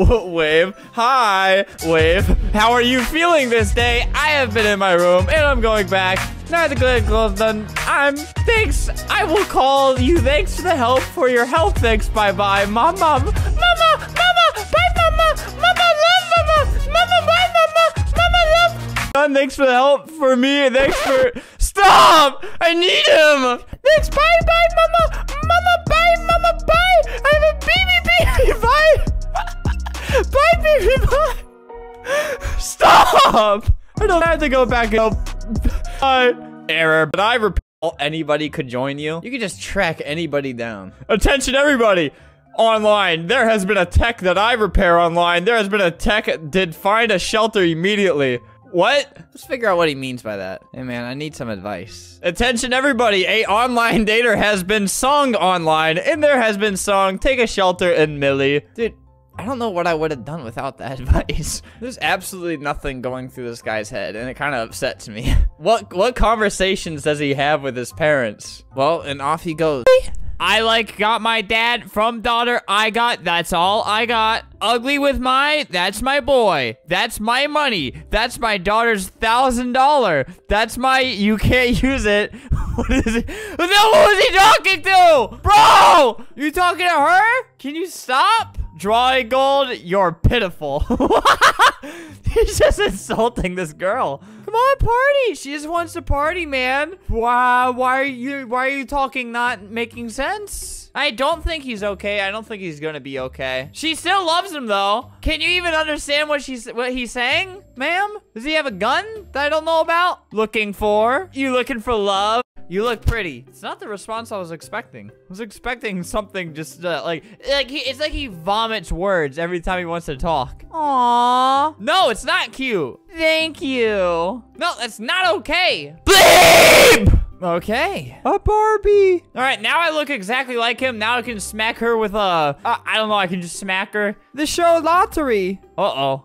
Wave. Hi, Wave. How are you feeling this day? I have been in my room and I'm going back. Now the good clothes done. I'm thanks. I will call you. Thanks for the help. For your help. Thanks. Bye bye. Mom, mom. Mama, mama. Bye, mama. Mama, love mama. Mama, bye, mama. Mama, love. Done. Thanks for the help. For me. Thanks for. Stop! I need him. Thanks. Bye, bye, mama. Mama, bye, mama, bye. I have a baby, baby. Bye. Bye, baby, bye. Stop! I don't have to go back up. Bye. Error, but I repeat, anybody could join you. You can just track anybody down. Attention, everybody! Online, there has been a tech that I repair online. There has been a tech did find a shelter immediately. What? Let's figure out what he means by that. Hey man, I need some advice. Attention everybody, a online dater has been sung online, and there has been sung Take a Shelter in Millie. Dude, I don't know what I would have done without that advice. There's absolutely nothing going through this guy's head, and it kind of upsets me. what what conversations does he have with his parents? Well, and off he goes. I like got my dad from daughter. I got that's all I got. Ugly with my that's my boy. That's my money. That's my daughter's thousand dollar. That's my you can't use it. what is it? No, who is he talking to? Bro! You talking to her? Can you stop? Drawing gold, you're pitiful. He's just insulting this girl. Come on, party. She just wants to party, man. Wow, why are you why are you talking not making sense? I don't think he's okay. I don't think he's gonna be okay. She still loves him though. Can you even understand what she's what he's saying, ma'am? Does he have a gun that I don't know about? Looking for? You looking for love? You look pretty. It's not the response I was expecting. I was expecting something just uh, like like he, it's like he vomits words every time he wants to talk. Aww. No, it's not cute. Thank you. No, that's not okay. Bleep! Okay. A Barbie. All right, now I look exactly like him. Now I can smack her with a, uh, I don't know, I can just smack her. The show lottery. Uh-oh.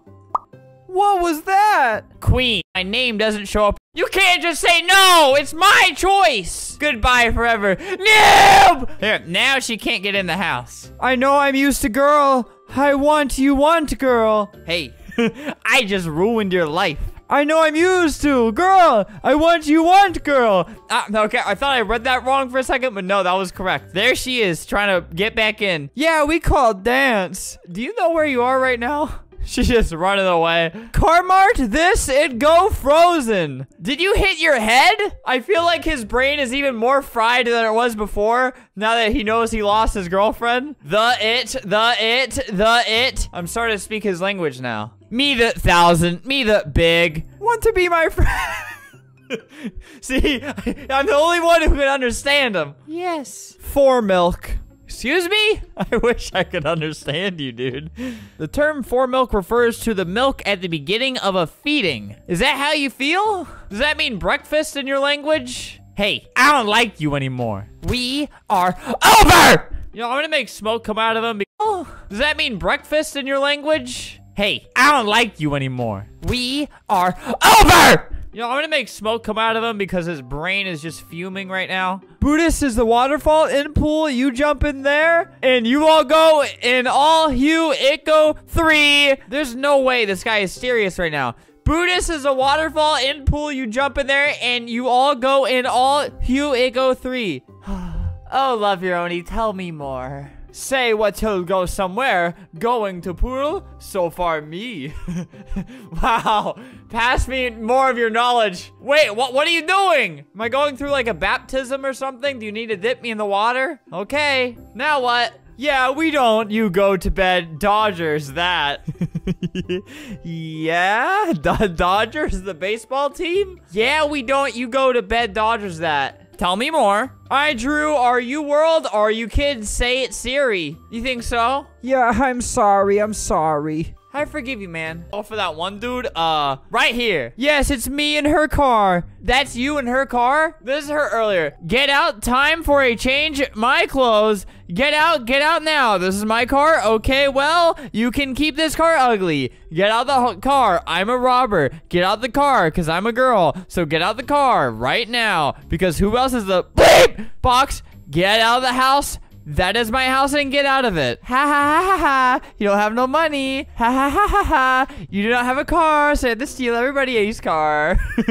What was that? Queen. My name doesn't show up. You can't just say no. It's my choice. Goodbye forever. Noob! Here, now she can't get in the house. I know I'm used to girl. I want you want girl. Hey, I just ruined your life. I know I'm used to. Girl, I want you want girl. Ah, okay, I thought I read that wrong for a second, but no, that was correct. There she is, trying to get back in. Yeah, we call dance. Do you know where you are right now? She's just running away. Carmart, this, it go frozen. Did you hit your head? I feel like his brain is even more fried than it was before now that he knows he lost his girlfriend. The it, the it, the it. I'm starting to speak his language now. Me the thousand, me the big. Want to be my friend? See, I'm the only one who can understand him. Yes. For milk. Excuse me? I wish I could understand you, dude. The term for milk refers to the milk at the beginning of a feeding. Is that how you feel? Does that mean breakfast in your language? Hey, I don't like you anymore. We are over! You know, I'm gonna make smoke come out of him. Oh, does that mean breakfast in your language? Hey, I don't like you anymore. We are over! You know, I'm gonna make smoke come out of him because his brain is just fuming right now. Buddhist is the waterfall in pool. You jump in there, and you all go in all hue go three. There's no way this guy is serious right now. Buddhist is a waterfall in pool. You jump in there, and you all go in all hue go three. oh, love your Oni, tell me more. Say what he'll go somewhere. Going to pool? So far me. wow. Pass me more of your knowledge. Wait, what what are you doing? Am I going through like a baptism or something? Do you need to dip me in the water? Okay. Now what? Yeah, we don't. You go to bed. Dodgers, that. yeah? The Dodgers, the baseball team? Yeah, we don't. You go to bed. Dodgers, that. Tell me more. All right, Drew, are you world or are you kids? Say it Siri. You think so? Yeah, I'm sorry. I'm sorry. I forgive you, man. Oh, for that one dude, uh, right here. Yes, it's me in her car. That's you in her car? This is her earlier. Get out, time for a change. My clothes. Get out, get out now. This is my car. Okay, well, you can keep this car ugly. Get out the car. I'm a robber. Get out the car, because I'm a girl. So get out the car right now, because who else is the bleep box? Get out of the house That is my house and get out of it. Ha ha ha ha ha. You don't have no money. Ha ha ha ha ha. You do not have a car, so I have to steal everybody else's car.